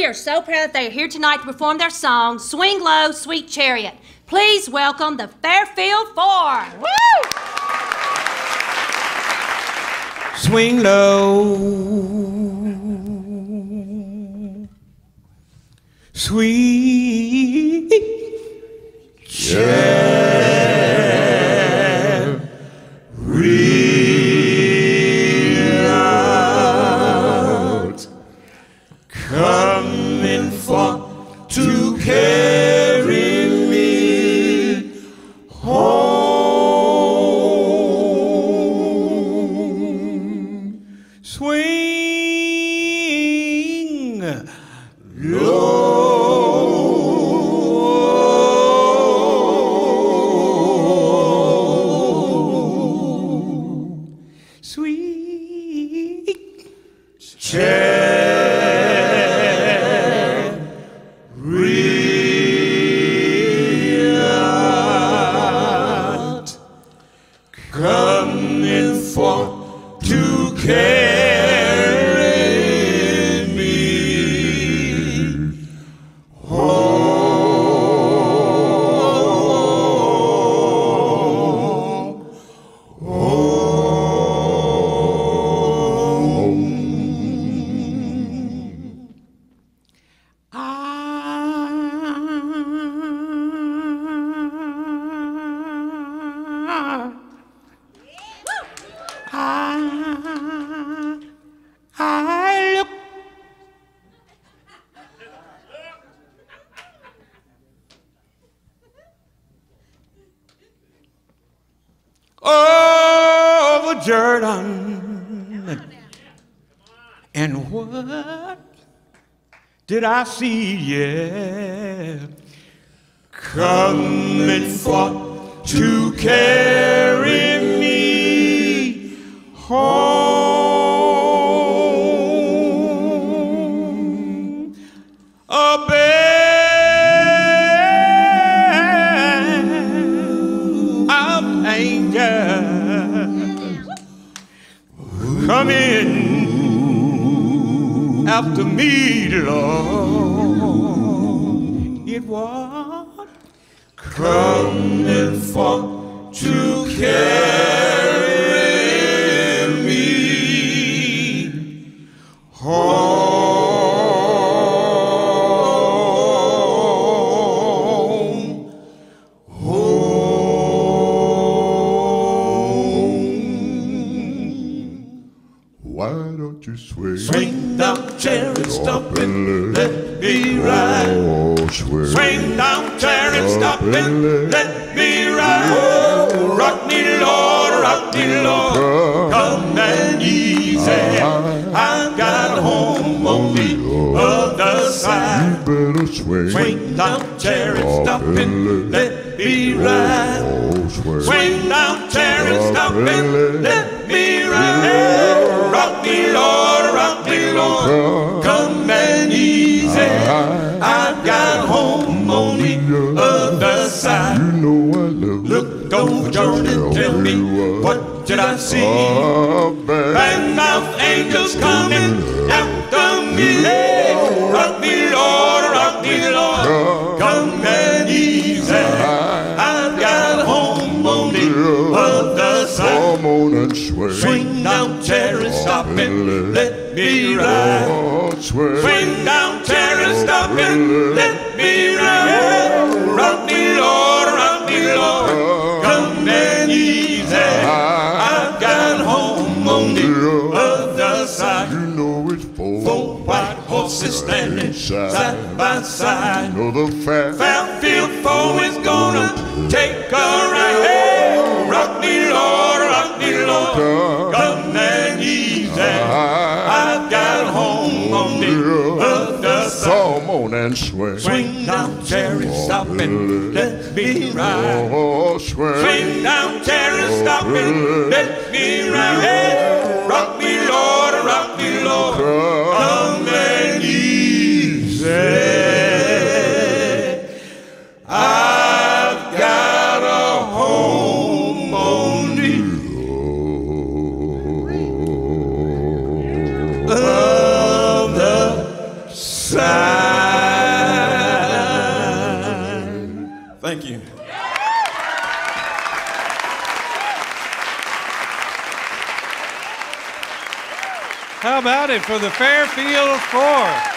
We are so proud that they are here tonight to perform their song, Swing Low, Sweet Chariot. Please welcome the Fairfield Four. Woo! Swing low, sweet chariot, to carry me home. Swing low, Jordan, and what did I see? Yeah, coming for to carry me home. After me, Lord. It was coming for to carry don't swing? Swing down, chariot, stop and let me ride. Oh, swing. Swing down, chariot, stop and let me ride. Oh, rock me, Lord, rock me, Lord. Come and easy. I've got home on the other side. You better swing. Swing down, chariot, stop and let me ride. Oh, swing. Swing down, chariot, stop me, Come and easy. I've got home on the other side. You know I love Look over Jordan, tell me what did I see? Band of angels coming after me. Rock me, Lord, rock me, Lord. Come and easy. I've got home on the other side. Come on and swing. Swing down, chariot, stop and let me ride. Swing. Down, chariot, stop and let me ride. Rock me, Lord, rock me, Lord. Come and easy. I've got home on the other side. You know it's four. Four white horses standing side by side. Know the fact. Fairfield Four is gonna take a ride. And swing. Swing down, chariot, stop and let me ride. Oh, swing. Swing down, chariot, stop and let me ride. Rock me, Lord, rock me, Lord. How about it for the Fairfield Four?